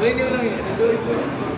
Thank you.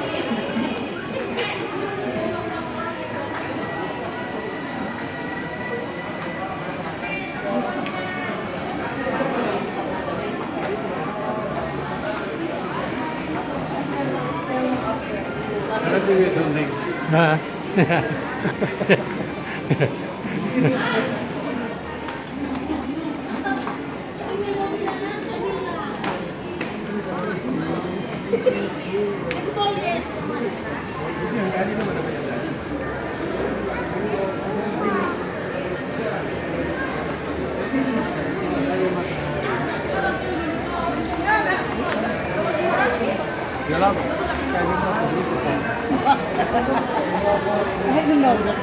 Hallelujah something. Uh, yeah. hết nước nồng rồi